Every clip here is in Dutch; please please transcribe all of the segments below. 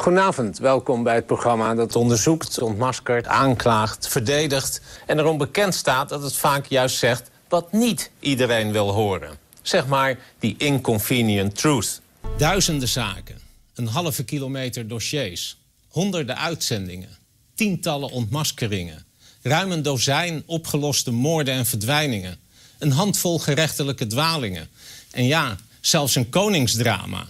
Goedenavond, welkom bij het programma dat onderzoekt, ontmaskert, aanklaagt, verdedigt... en erom bekend staat dat het vaak juist zegt wat niet iedereen wil horen. Zeg maar die inconvenient truth. Duizenden zaken, een halve kilometer dossiers, honderden uitzendingen... tientallen ontmaskeringen, ruim een dozijn opgeloste moorden en verdwijningen... een handvol gerechtelijke dwalingen en ja, zelfs een koningsdrama...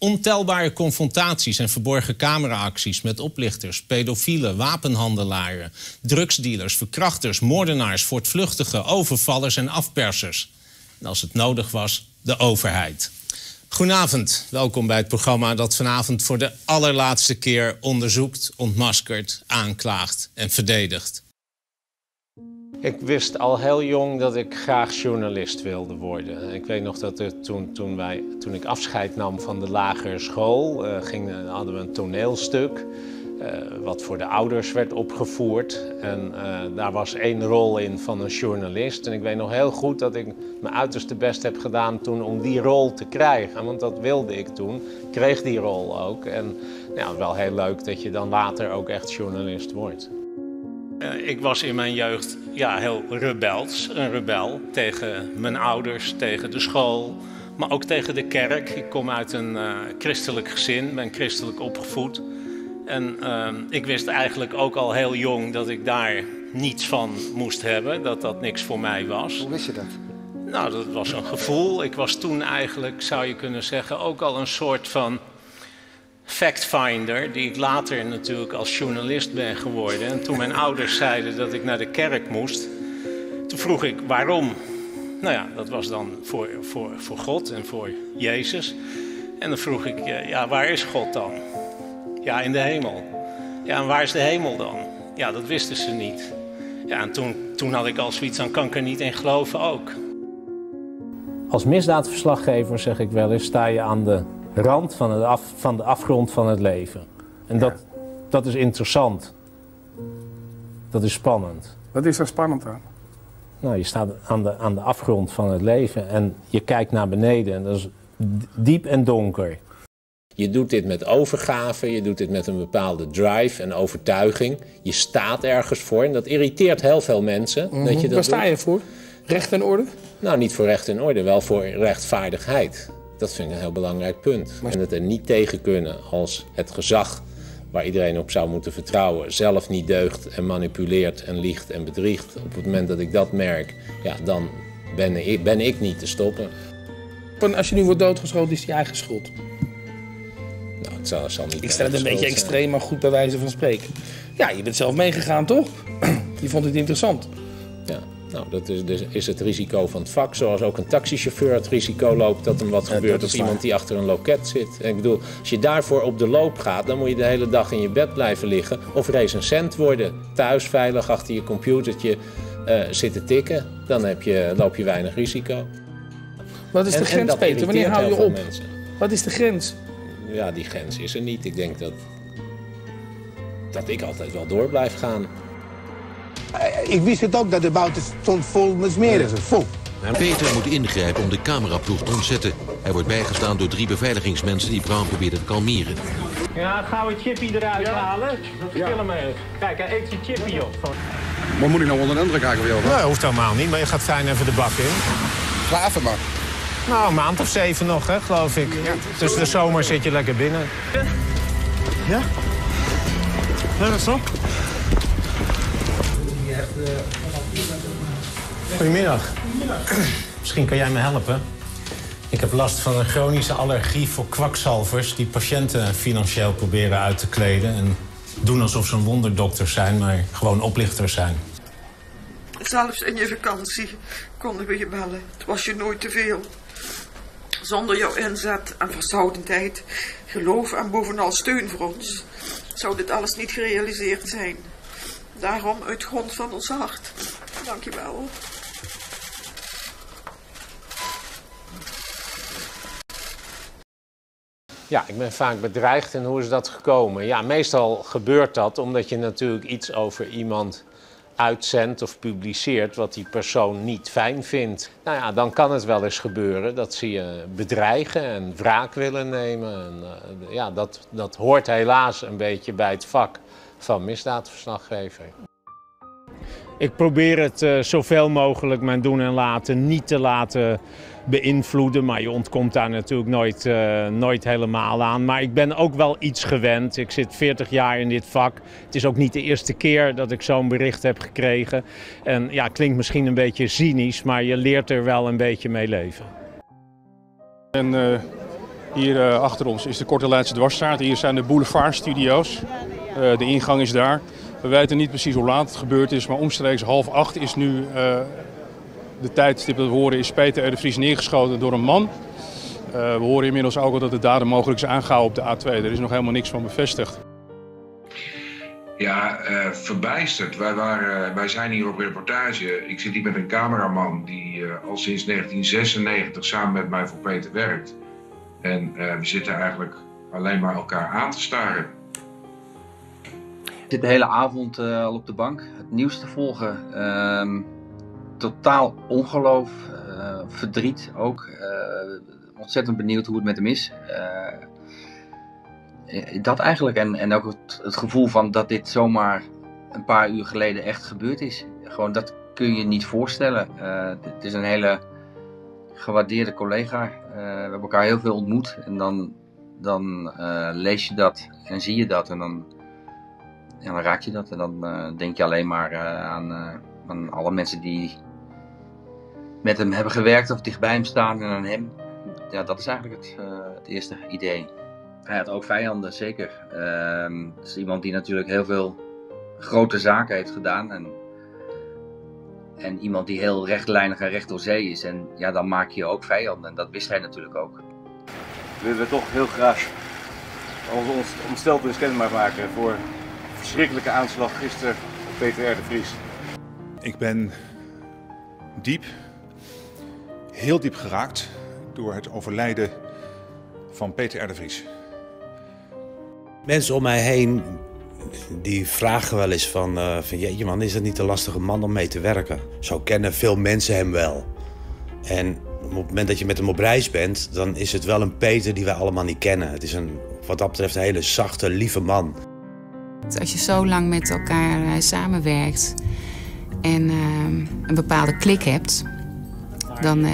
Ontelbare confrontaties en verborgen cameraacties met oplichters, pedofielen, wapenhandelaren, drugsdealers, verkrachters, moordenaars, voortvluchtigen, overvallers en afpersers. En als het nodig was, de overheid. Goedenavond, welkom bij het programma dat vanavond voor de allerlaatste keer onderzoekt, ontmaskert, aanklaagt en verdedigt. Ik wist al heel jong dat ik graag journalist wilde worden. Ik weet nog dat er toen, toen, wij, toen ik afscheid nam van de lagere school, uh, hadden we een toneelstuk. Uh, wat voor de ouders werd opgevoerd. En uh, daar was één rol in van een journalist. En ik weet nog heel goed dat ik mijn uiterste best heb gedaan toen om die rol te krijgen. Want dat wilde ik toen. Ik kreeg die rol ook. En ja, wel heel leuk dat je dan later ook echt journalist wordt. Uh, ik was in mijn jeugd ja, heel rebels. Een rebel tegen mijn ouders, tegen de school, maar ook tegen de kerk. Ik kom uit een uh, christelijk gezin, ben christelijk opgevoed. En uh, ik wist eigenlijk ook al heel jong dat ik daar niets van moest hebben, dat dat niks voor mij was. Hoe wist je dat? Nou, dat was een gevoel. Ik was toen eigenlijk, zou je kunnen zeggen, ook al een soort van factfinder, die ik later natuurlijk als journalist ben geworden. En toen mijn ouders zeiden dat ik naar de kerk moest, toen vroeg ik waarom. Nou ja, dat was dan voor, voor, voor God en voor Jezus. En dan vroeg ik, ja, waar is God dan? Ja, in de hemel. Ja, en waar is de hemel dan? Ja, dat wisten ze niet. Ja, en toen, toen had ik al zoiets aan, kan ik er niet in geloven ook. Als misdaadverslaggever zeg ik wel eens, sta je aan de rand van, het af, van de afgrond van het leven. En dat, ja. dat is interessant. Dat is spannend. Wat is er spannend aan? Nou, je staat aan de, aan de afgrond van het leven en je kijkt naar beneden en dat is diep en donker. Je doet dit met overgave, je doet dit met een bepaalde drive en overtuiging. Je staat ergens voor en dat irriteert heel veel mensen. Mm -hmm. dat je dat Waar sta je voor? Recht en orde? Nou, niet voor recht en orde, wel voor rechtvaardigheid. Dat vind ik een heel belangrijk punt. En het er niet tegen kunnen als het gezag waar iedereen op zou moeten vertrouwen zelf niet deugt en manipuleert en liegt en bedriegt. Op het moment dat ik dat merk, ja, dan ben ik, ben ik niet te stoppen. Als je nu wordt doodgeschoten, is het je eigen schuld. Nou, het zal, zal niet ik stel het een beetje zijn. extreem, maar goed bij wijze van spreken. Ja, je bent zelf meegegaan, toch? je vond het interessant. Nou, dat is, dus is het risico van het vak. Zoals ook een taxichauffeur het risico loopt dat hem wat ja, gebeurt of iemand die achter een loket zit. En ik bedoel, als je daarvoor op de loop gaat, dan moet je de hele dag in je bed blijven liggen. Of recensent worden. Thuis veilig achter je computertje uh, zitten tikken. Dan heb je, loop je weinig risico. Wat is de en, grens, en Peter? Wanneer hou je op? Mensen. Wat is de grens? Ja, die grens is er niet. Ik denk dat, dat ik altijd wel door blijf gaan. Ik wist het ook dat de buiten stond vol met smeren. Vol. Peter moet ingrijpen om de cameraploeg te ontzetten. Hij wordt bijgestaan door drie beveiligingsmensen die Brown proberen te kalmeren. Ja, gaan we Chippy eruit ja. halen? Ja. Mee. Kijk, hij eet zijn Chippy op. Maar moet ik nou onder de indruk van jou? Nee, hoeft helemaal niet, maar je gaat fijn even de bak in. Slaven maar. Nou, een maand of zeven nog, hè, geloof ik. Ja. Tussen de zomer zit je lekker binnen. Ja? Ja, dat is zo. Goedemiddag. Misschien kan jij me helpen. Ik heb last van een chronische allergie voor kwakzalvers... die patiënten financieel proberen uit te kleden... en doen alsof ze een wonderdokters zijn, maar gewoon oplichters zijn. Zelfs in je vakantie konden we je bellen. Het was je nooit te veel. Zonder jouw inzet en vasthoudendheid, geloof en bovenal steun voor ons... zou dit alles niet gerealiseerd zijn. Daarom uit grond van ons hart. Dank je wel. Ja, ik ben vaak bedreigd. En hoe is dat gekomen? Ja, meestal gebeurt dat omdat je natuurlijk iets over iemand uitzendt of publiceert wat die persoon niet fijn vindt. Nou ja, dan kan het wel eens gebeuren dat ze je bedreigen en wraak willen nemen. En, uh, ja, dat, dat hoort helaas een beetje bij het vak van misdaadverslaggever. Ik probeer het uh, zoveel mogelijk mijn doen en laten niet te laten beïnvloeden. Maar je ontkomt daar natuurlijk nooit, uh, nooit helemaal aan. Maar ik ben ook wel iets gewend. Ik zit 40 jaar in dit vak. Het is ook niet de eerste keer dat ik zo'n bericht heb gekregen. En ja, klinkt misschien een beetje cynisch, maar je leert er wel een beetje mee leven. En uh, hier uh, achter ons is de Korte Leidse Dwarsstraat. Hier zijn de Boulevard Studio's. de ingang is daar. We weten niet precies hoe laat het gebeurd is, maar omstreeks half acht is nu de tijdstip dat we horen is Peter R. de Vries neergeschoten door een man. Uh, we horen inmiddels ook al dat de dader mogelijk is aangehouden op de A2. Er is nog helemaal niks van bevestigd. Ja, uh, verbijsterd. Wij, waren, wij zijn hier op reportage. Ik zit hier met een cameraman die al sinds 1996 samen met mij voor Peter werkt. En we zitten eigenlijk alleen maar elkaar aan te staren. Ik zit de hele avond al op de bank het nieuws te volgen. Ehm, totaal ongeloof, uh, verdriet ook. Uh, ontzettend benieuwd hoe het met hem is. Dat eigenlijk. En, en ook het, het, gevoel van dat dit zomaar een paar uur geleden echt gebeurd is. Gewoon dat kun je niet voorstellen. het is een hele gewaardeerde collega. we hebben elkaar heel veel ontmoet. En dan, dan lees je dat en zie je dat. En dan, ja, dan raak je dat. En dan denk je alleen maar aan, aan alle mensen die met hem hebben gewerkt of dichtbij hem staan en aan hem. Ja, dat is eigenlijk het, uh, het eerste idee. Hij had ook vijanden, zeker. Uh, het is iemand die natuurlijk heel veel grote zaken heeft gedaan. En, en iemand die heel rechtlijnig en recht door zee is. En ja, dan maak je ook vijanden. En dat wist hij natuurlijk ook. Willen we toch heel graag onze ons, ontsteltenis kenbaar maken voor verschrikkelijke aanslag gisteren op Peter R. de Vries. Ik ben diep heel diep geraakt door het overlijden van Peter R. de Vries. Mensen om mij heen die vragen wel eens van, uh, van jeetje man, is het niet een lastige man om mee te werken? Zo kennen veel mensen hem wel. En op het moment dat je met hem op reis bent, dan is het wel een Peter die wij allemaal niet kennen. Het is een, wat dat betreft een hele zachte, lieve man. Als je zo lang met elkaar uh, samenwerkt en uh, een bepaalde klik hebt, dan uh,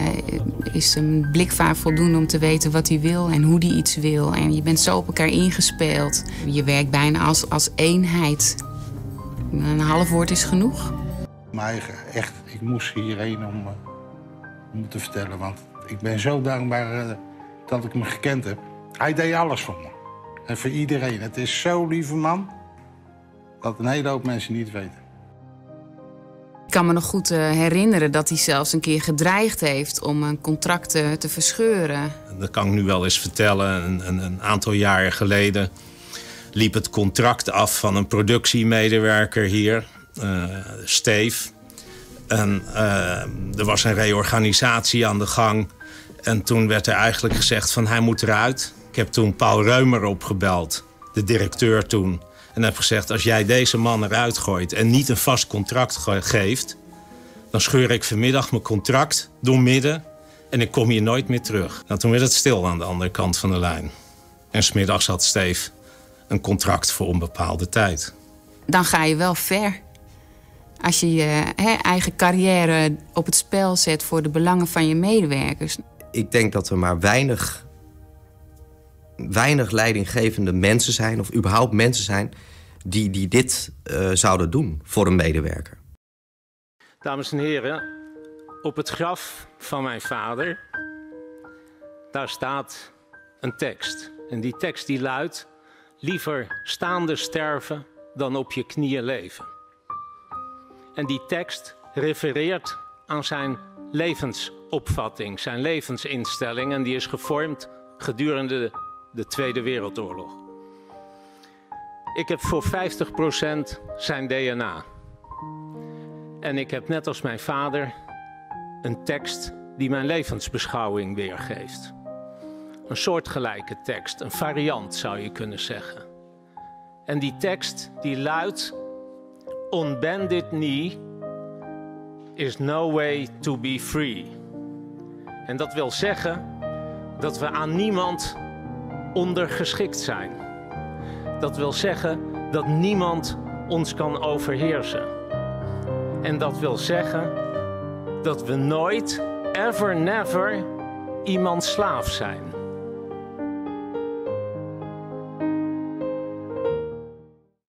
is een blikvaar voldoende om te weten wat hij wil en hoe hij iets wil. En je bent zo op elkaar ingespeeld. Je werkt bijna als, als eenheid. Een half woord is genoeg. Maar echt, ik moest hierheen om, uh, om te vertellen. Want ik ben zo dankbaar dat ik hem gekend heb. Hij deed alles voor me. En voor iedereen. Het is zo'n lieve man dat een hele hoop mensen niet weten. Ik kan me nog goed uh, herinneren dat hij zelfs een keer gedreigd heeft om een contract te, te verscheuren. Dat kan ik nu wel eens vertellen. Een, een, een, aantal jaren geleden liep het contract af van een productiemedewerker hier, uh, Steve. En uh, er was een reorganisatie aan de gang. En toen werd er eigenlijk gezegd van hij moet eruit. Ik heb toen Paul Reumer opgebeld, de directeur toen. En heb gezegd, als jij deze man eruit gooit en niet een vast contract ge geeft... dan scheur ik vanmiddag mijn contract door midden en ik kom hier nooit meer terug. Nou, toen werd het stil aan de andere kant van de lijn. En smiddags had Steve een contract voor onbepaalde tijd. Dan ga je wel ver. Als je je he, eigen carrière op het spel zet voor de belangen van je medewerkers. Ik denk dat er maar weinig weinig leidinggevende mensen zijn, of überhaupt mensen zijn, die, die dit uh, zouden doen voor een medewerker. Dames en heren, op het graf van mijn vader, daar staat een tekst. En die tekst die luidt, liever staande sterven dan op je knieën leven. En die tekst refereert aan zijn levensopvatting, zijn levensinstelling. En die is gevormd gedurende de Tweede Wereldoorlog. Ik heb voor 50% zijn DNA. En ik heb net als mijn vader een tekst die mijn levensbeschouwing weergeeft. Een soortgelijke tekst, een variant zou je kunnen zeggen. En die tekst die luidt: on bended knee is no way to be free. En dat wil zeggen dat we aan niemand ondergeschikt zijn. Dat wil zeggen dat niemand ons kan overheersen. En dat wil zeggen dat we nooit, ever, never iemand slaaf zijn.